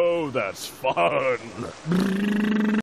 Oh, that's fun.